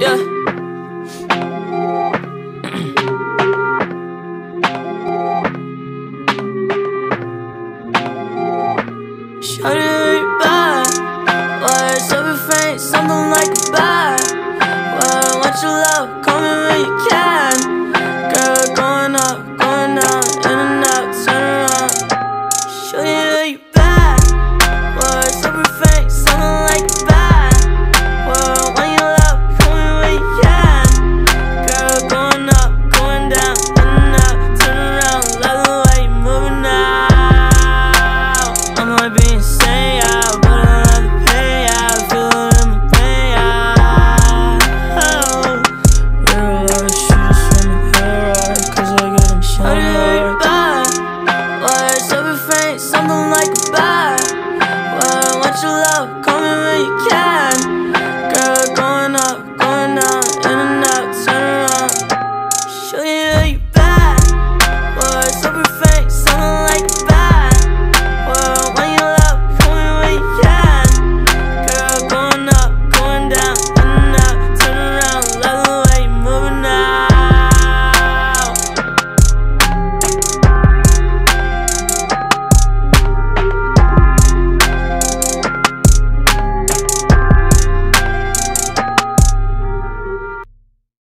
Yeah. Shut it back. Why is something like a? something like a bad. Well, I want your love, call me when you can.